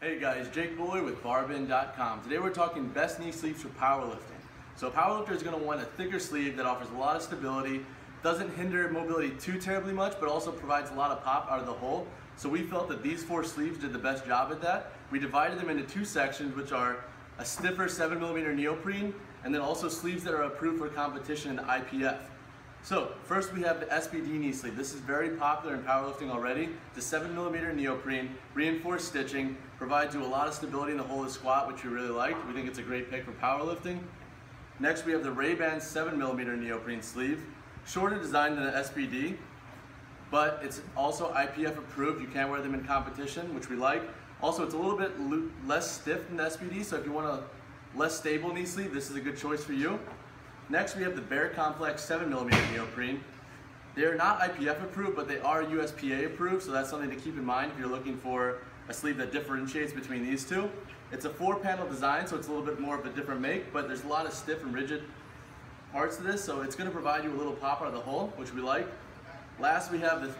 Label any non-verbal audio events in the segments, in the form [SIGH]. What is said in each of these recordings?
Hey guys, Jake Boly with barbend.com. Today we're talking best knee sleeves for powerlifting. So a powerlifter is going to want a thicker sleeve that offers a lot of stability, doesn't hinder mobility too terribly much, but also provides a lot of pop out of the hole. So we felt that these four sleeves did the best job at that. We divided them into two sections, which are a stiffer 7mm neoprene, and then also sleeves that are approved for competition in the IPF. So first we have the SBD knee sleeve. This is very popular in powerlifting already. The 7 millimeter neoprene, reinforced stitching, provides you a lot of stability in the hole of the squat, which we really like. We think it's a great pick for powerlifting. Next we have the Rehband 7 millimeter neoprene sleeve. Shorter design than the SBD, but it's also IPF approved. You can't wear them in competition, which we like. Also, it's a little bit less stiff than the SBD, so if you want a less stable knee sleeve, this is a good choice for you. Next, we have the Bear Complex 7mm neoprene. They're not IPF approved, but they are USPA approved, so that's something to keep in mind if you're looking for a sleeve that differentiates between these two. It's a four panel design, so it's a little bit more of a different make, but there's a lot of stiff and rigid parts to this, so it's gonna provide you a little pop out of the hole, which we like. Last, we have the,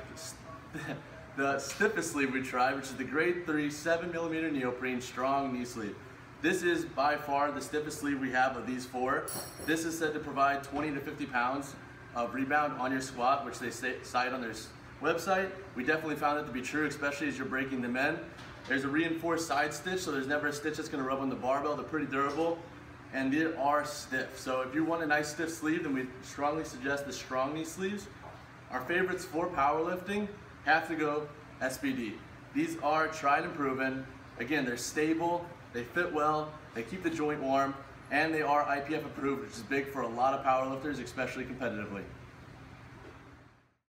[LAUGHS] the stiffest sleeve we tried, which is the grade three, seven millimeter neoprene strong knee sleeve. This is by far the stiffest sleeve we have of these four. This is said to provide 20 to 50 pounds of rebound on your squat, which they cite on their website. We definitely found it to be true, especially as you're breaking them in. There's a reinforced side stitch, so there's never a stitch that's gonna rub on the barbell. They're pretty durable, and they are stiff. So if you want a nice stiff sleeve, then we strongly suggest the strong knee sleeves. Our favorites for powerlifting have to go SBD. These are tried and proven. Again, they're stable, they fit well, they keep the joint warm, and they are IPF approved, which is big for a lot of powerlifters, especially competitively.